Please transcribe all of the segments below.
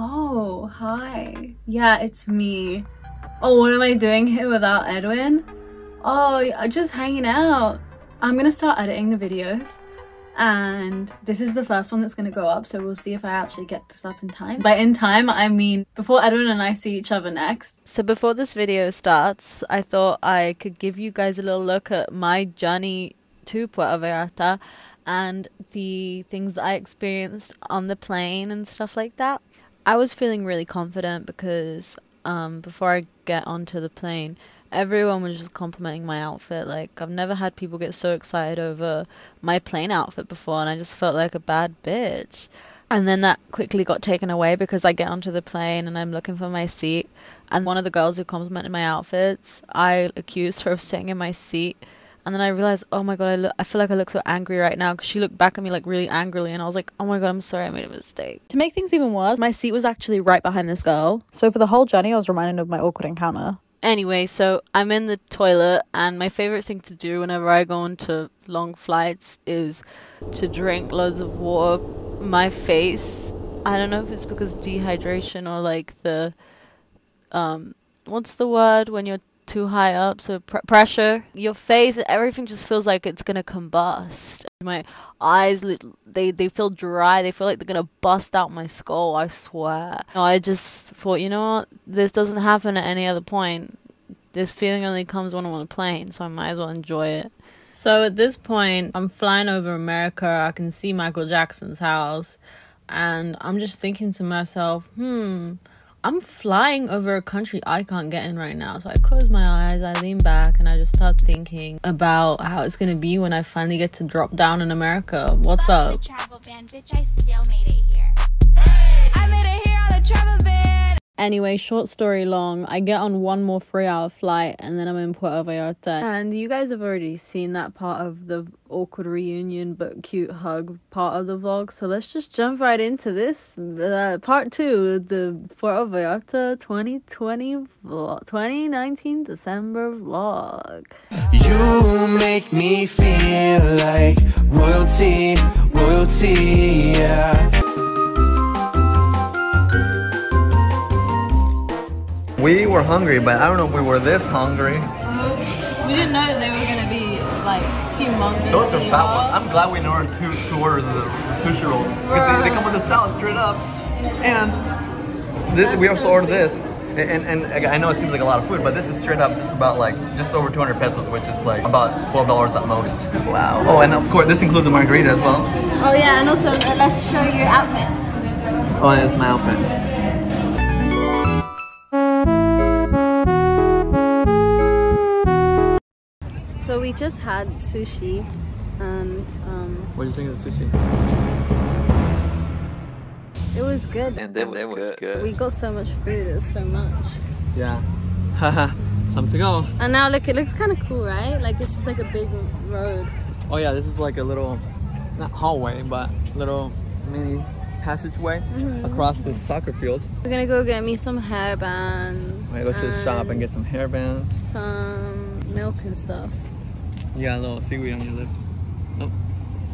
Oh, hi. Yeah, it's me. Oh, what am I doing here without Edwin? Oh, just hanging out. I'm gonna start editing the videos and this is the first one that's to go up so we'll see if I actually get this up in time. By in time I mean before Edwin and I see each other next. So before this video starts I thought I could give you guys a little look at my journey to Puerto Vallarta and the things that I experienced on the plane and stuff like that. I was feeling really confident because um, before I get onto the plane everyone was just complimenting my outfit. Like I've never had people get so excited over my plane outfit before, and I just felt like a bad bitch. And then that quickly got taken away because I get onto the plane and I'm looking for my seat. And one of the girls who complimented my outfits, I accused her of sitting in my seat. And then I realized, oh my god, I look, I feel like I look so angry right now because she looked back at me like really angrily, and I was like, oh my god, I'm sorry, I made a mistake. To make things even worse, my seat was actually right behind this girl. So for the whole journey, I was reminded of my awkward encounter. Anyway, so I'm in the toilet, and my favorite thing to do whenever I go into long flights is to drink loads of water. My face, I don't know if it's because dehydration or like the, um, what's the word when you're too high up, so pr- pressure. Your face, everything just feels like it's gonna combust. My eyes, they they feel dry. They feel like they're gonna bust out my skull. I swear. I just thought, you know what? This doesn't happen at any other point. This feeling only comes when I'm on a plane, so I might as well enjoy it. So at this point, I'm flying over America. I can see Michael Jackson's house, and I'm just thinking to myself, hmm I'm flying over a country I can't get in right now. So I close my eyes, I lean back, and I just start thinking about how it's gonna be when I finally get to drop down in America. What's up? Anyway, short story long, I get on one more three hour flight and then I'm in Puerto Vallarta. And you guys have already seen that part of the awkward reunion but cute hug part of the vlog. So let's just jump right into this uh, part two, the Puerto Vallarta 2020 vlog, 2019 December vlog. You make me feel like royalty, royalty, yeah. We were hungry, but I don't know if we were this hungry. we didn't know that they were gonna be like humongous. Those are fat ones. I'm glad we ordered two, two orders of the sushi rolls because they, they, come with a salad straight up. And th- we also ordered this. And, and, and, I know it seems like a lot of food, but this is straight up just about like just over 200 pesos, which is like about $12 at most. Wow. Oh, and of course this includes a margarita as well. Oh yeah, and also uh, let's show your outfit. Oh, it's my outfit. So we just had sushi and um What do you think of the sushi? It was good. And it was, was good. good. We got so much food, it was so much. Yeah. Haha. Some to go. And now look, it looks kind of cool, right? Like it's just like a big road. Oh yeah, this is like a little, not hallway, but little mini passageway mm -hmm. across the soccer field. We're gonna go get me some hairbands. We're gonna go to the shop and get some hairbands. Some milk and stuff. You got a little seaweed on your lip. Oh,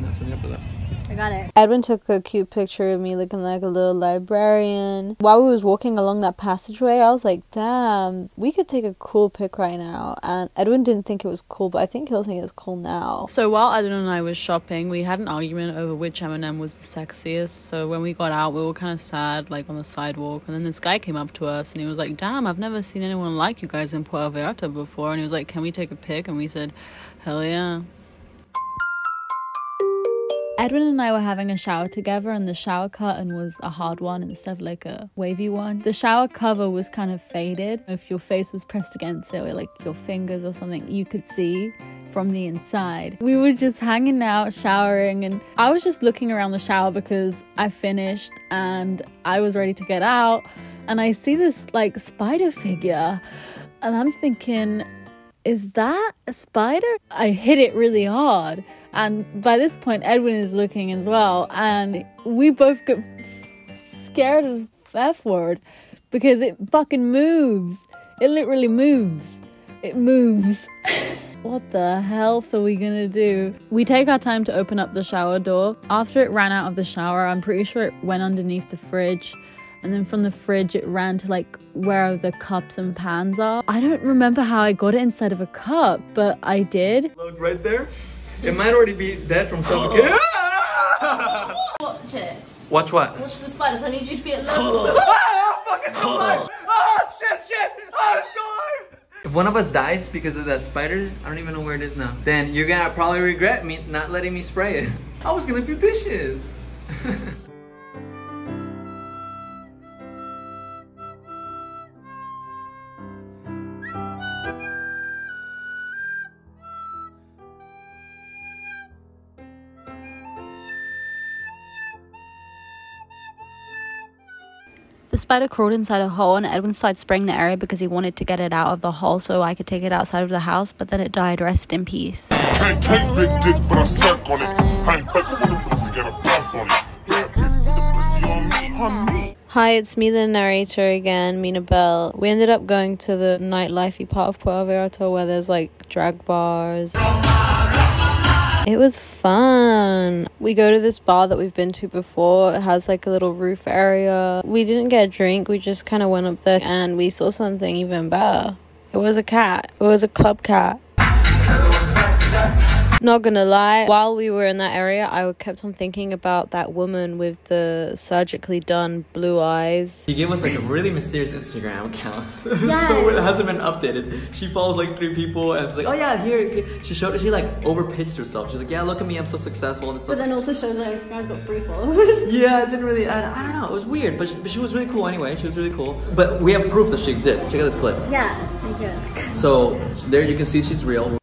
that's on the upper lip. I got it. Edwin took a cute picture of me looking like a little librarian. While we was walking along that passageway, I was like, damn, we could take a cool pic right now. And Edwin didn't think it was cool, but I think he'll think it's cool now. So while Edwin and I was shopping, we had an argument over which M&M was the sexiest. So when we got out, we were kind of sad, like on the sidewalk. And then this guy came up to us and he was like, damn, I've never seen anyone like you guys in Puerto Vallarta before. And he was like, can we take a pic? And we said, hell yeah. Edwin and I were having a shower together, and the shower curtain was a hard one instead of like a wavy one. The shower cover was kind of faded. If your face was pressed against it, or like your fingers or something, you could see from the inside. We were just hanging out, showering, and I was just looking around the shower because I finished and I was ready to get out. And I see this like spider figure, and I'm thinking, is that a spider? I hit it really hard. And by this point, Edwin is looking as well. And we both get scared as F word because it fucking moves. It literally moves. It moves. what the hell are we gonna do? We take our time to open up the shower door. After it ran out of the shower, I'm pretty sure it went underneath the fridge and then from the fridge it ran to like where the cups and pans are. I don't remember how I got it inside of a cup, but I did. Look right there. It might already be dead from suffocation. Watch it. Watch what? Watch the spiders. I need you to be at level. Ah, fuck, it's still alive! Oh, shit, shit! Oh, it's still alive! If one of us dies because of that spider, I don't even know where it is now, then you're gonna probably regret me not letting me spray it. I was gonna do dishes. The spider crawled inside a hole, and Edwin started spraying the area because he wanted to get it out of the hole so I could take it outside of the house, but then it died. Rest in peace. Hi, it's me, the narrator again, Mina Bell. We ended up going to the nightlifey part of Puerto Vallarta where there's like drag bars. It was fun. We go to this bar that we've been to before. It has like a little roof area. We didn't get a drink, we just kind of went up there and we saw something even better. It was a cat, it was a club cat. Not gonna lie, while we were in that area, I kept on thinking about that woman with the surgically done blue eyes. She gave us like a really mysterious Instagram account. so it hasn't been updated. She follows like three people and she's like, oh yeah, here, here. She showed, she like overpitched herself. She's like, yeah, look at me, I'm so successful and stuff. But then also shows that Instagram's got three followers. Yeah, it didn't really. I, I don't know. It was weird, but she, but she was really cool anyway. She was really cool. But we have proof that she exists. Check out this clip. yeah, thank you. So there you can see she's real.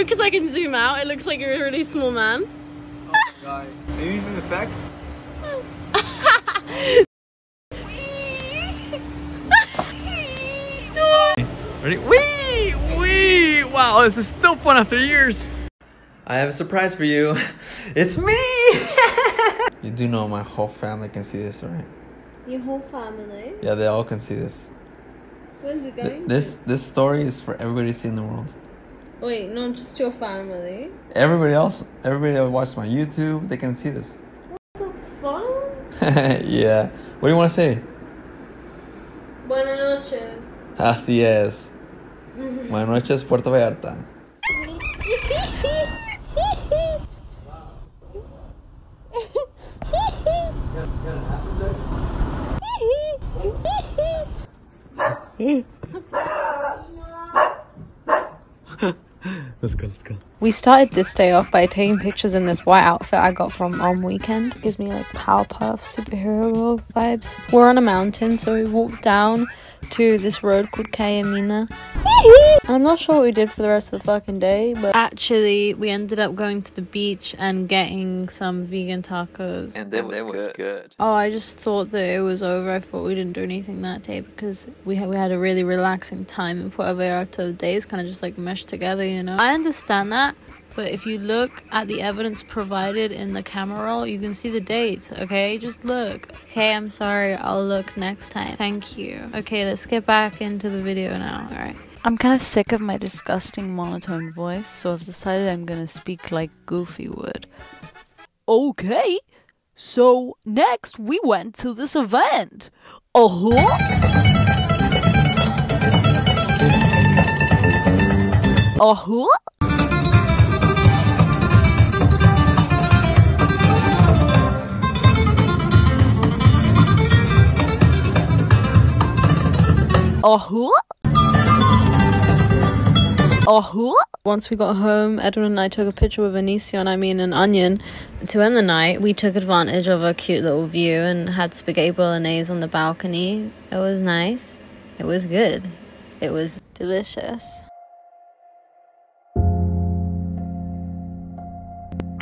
Know, because I can zoom out, it looks like you're a really small man. Oh god. Are you using effects? Ready? Wee! Wee! Wow, this is still fun after years. I have a surprise for you. It's me! you do know my whole family can see this, right? Your whole family? Yeah, they all can see this. Where's it Th- this this story is for everybody to see in the world. Wait, not just your family. Everybody else, everybody that watches my YouTube, they can see this. What the fuck? yeah. What do you want to say? Buenas noches. Así es. Buenas noches, Puerto Vallarta. Let's go, let's go. We started this day off by taking pictures in this white outfit I got from On Weekend. Gives me like Powerpuff superhero vibes. We're on a mountain, so we walked down to this road called Cayamina. And I'm not sure what we did for the rest of the fucking day, but actually, we ended up going to the beach and getting some vegan tacos. And that was, good. Oh, I just thought that it was over. I thought we didn't do anything that day because we had we had a really relaxing time in Puerto Vallarta. The days kind of just like meshed together, you know. I understand that, but if you look at the evidence provided in the camera roll, you can see the dates. Okay, just look. Okay, I'm sorry. I'll look next time. Thank you. Okay, let's get back into the video now. All right. I'm kind of sick of my disgusting monotone voice, so I've decided I'm gonna speak like Goofy would. Okay. So next we went to this event. Uh huh. Uh huh. Huh. Uh huh. Once we got home, Edwin and I took a picture with Anision, I mean an onion. To end the night, we took advantage of a cute little view and had spaghetti bolognese on the balcony. It was nice. It was good. It was delicious.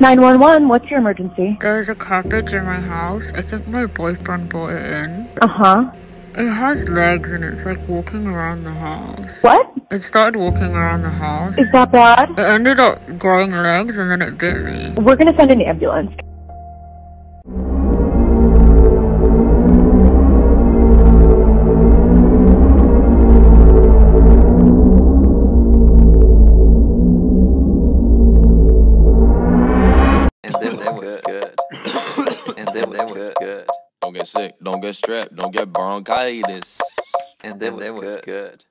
911, what's your emergency? There's a cabbage in my house. I think my boyfriend brought it in. Uh huh. It has legs and it's like walking around the house. What? It started walking around the house. Is that bad? It ended up growing legs and then it bit me. We're gonna send an ambulance. Sick, don't get strep, don't get bronchitis. And then that was good.